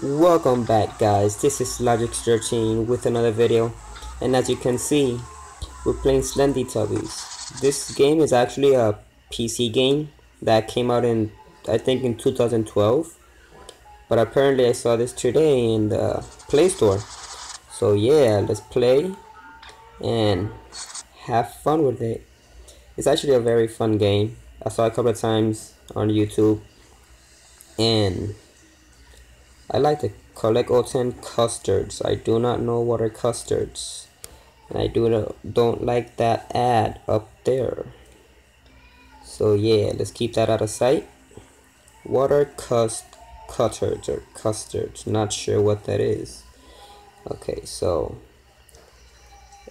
Welcome back guys, this is Lojex13 with another video and as you can see we're playing Slendytubbies. This game is actually a PC game that came out in I think in 2012 but apparently I saw this today in the Play Store. So yeah, let's play and have fun with it. It's actually a very fun game. I saw a couple of times on YouTube and I like to collect all 10 custards. I do not know what are custards. And I do don't like that ad up there. So yeah, let's keep that out of sight. What are cust custards or custards? Not sure what that is. Okay, so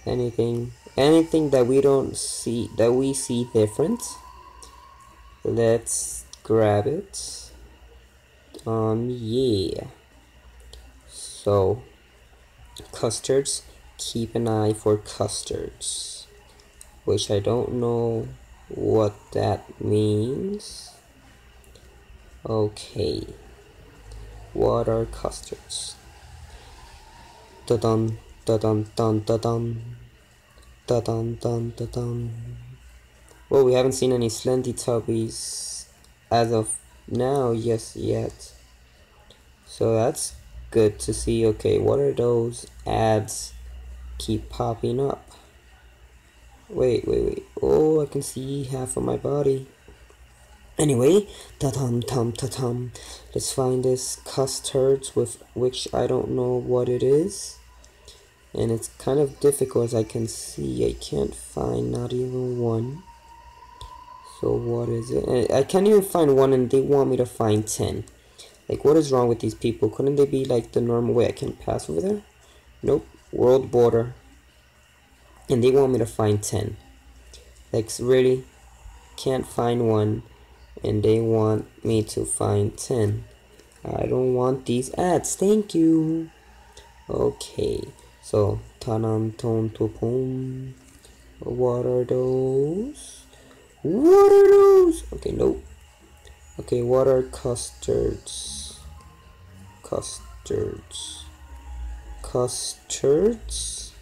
anything anything that we don't see that we see different. Let's grab it um yeah so custards keep an eye for custards which I don't know what that means. Okay what are custards? Da dun da dun dun da dun da dun dun da dun well we haven't seen any Slendytubbies as of now yes yet. So that's good to see. Okay what are those ads keep popping up? Wait wait wait. Oh I can see half of my body. Anyway ta-tum tum ta-tum let's find this custards with which I don't know what it is. And it's kind of difficult as I can see. I can't find not even one. So what is it? I can't even find one and they want me to find 10. Like what is wrong with these people? Couldn't they be like the normal way I can pass over there? Nope. World border. And they want me to find 10. Like really? Can't find one. And they want me to find 10. I don't want these ads. Thank you. Okay. So, tanam ton topum. What are those? What are those? Okay, nope. Okay, what are custards? Custards. Custards?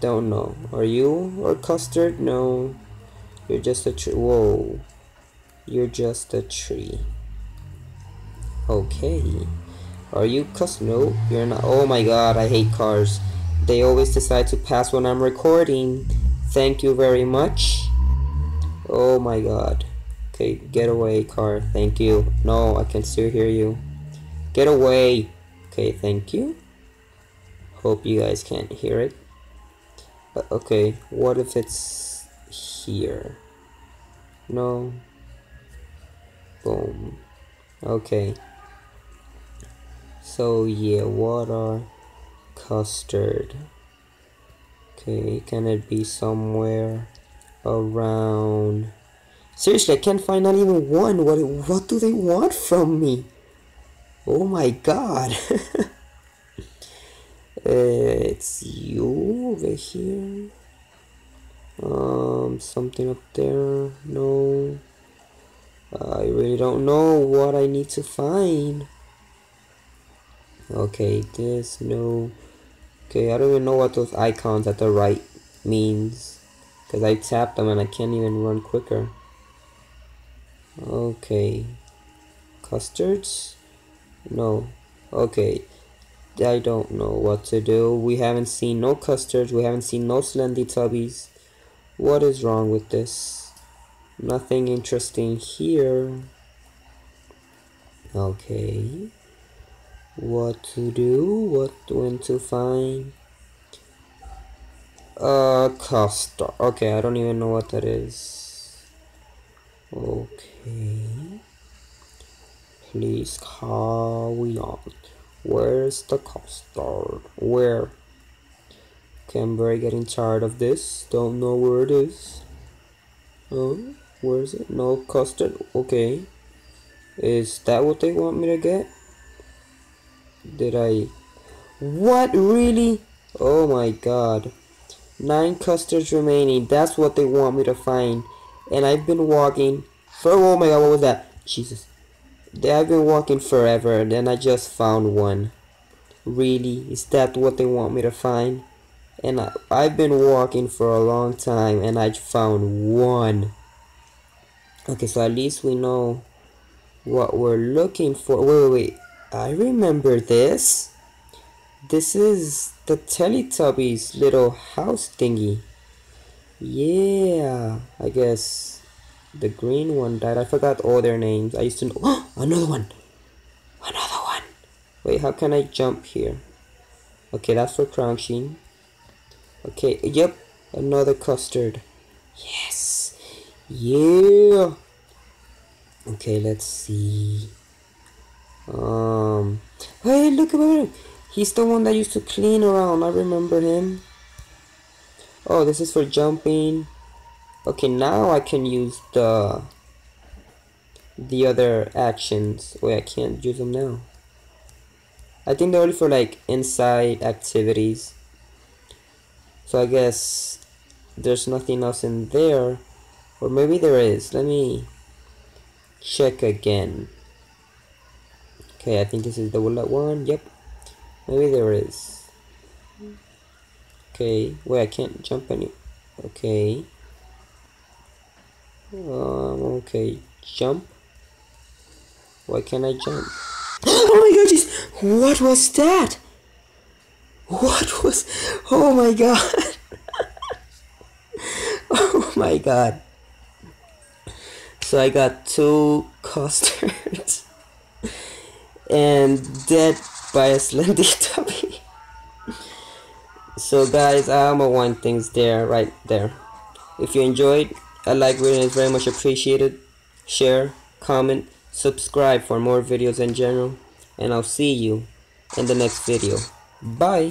Don't know. Are you a custard? No. You're just a tree. Whoa. You're just a tree. Okay. Are you cus- No, you're not. Oh my god, I hate cars. They always decide to pass when I'm recording. Thank you very much. Oh my god. Okay, get away, car. Thank you. No, I can still hear you. Get away. Okay, thank you. Hope you guys can't hear it. But okay, what if it's here? No. Boom. Okay. So yeah, what are custard? Okay, can it be somewhere? around seriously I can't find not even one what what do they want from me oh my god. It's you over here. Um something up there. No. I really don't know what I need to find. Okay this no. Okay I don't even know what those icons at the right means. Because I tapped them and I can't even run quicker. Okay. Custards? No. Okay. I don't know what to do. We haven't seen no custards. We haven't seen no slendy tubbies. What is wrong with this? Nothing interesting here. Okay. What to do? What when to find? Uh, custard. Okay, I don't even know what that is. Okay. Please carry on. Where's the custard? Where? Very getting tired of this. Don't know where it is. Oh, where is it? No custard. Okay. Is that what they want me to get? Did I... What? Really? Oh my god. Nine custards remaining. That's what they want me to find. And I've been walking for, oh my god, what was that? Jesus. I've been walking forever then I just found one. Really? Is that what they want me to find? And I, I've been walking for a long time and I found one. Okay, so at least we know what we're looking for. Wait, wait, wait. I remember this. This is the Teletubbies little house thingy. Yeah, I guess the green one died. I forgot all their names. I used to know. Another one. Another one. Wait, how can I jump here? Okay, that's for crouching. Okay, yep, another custard. Yes. Yeah. Okay, let's see. Um. Hey, look at him. He's the one that used to clean around. I remember him. Oh, this is for jumping. Okay, now I can use the the other actions. Wait, I can't use them now. I think they're only for like inside activities. So I guess there's nothing else in there. Or maybe there is. Let me check again. Okay, I think this is the one. Yep. Maybe there is. Okay. Wait, I can't jump any. Okay. Um, okay. Jump. Why can't I jump? Oh my god, what was that? What was, oh my god. oh my god. So I got two custards and dead by a slendy tubby. so guys, I'm a one things there, right there. If you enjoyed, a like video is very much appreciated. Share, comment, subscribe for more videos in general. And I'll see you in the next video. Bye.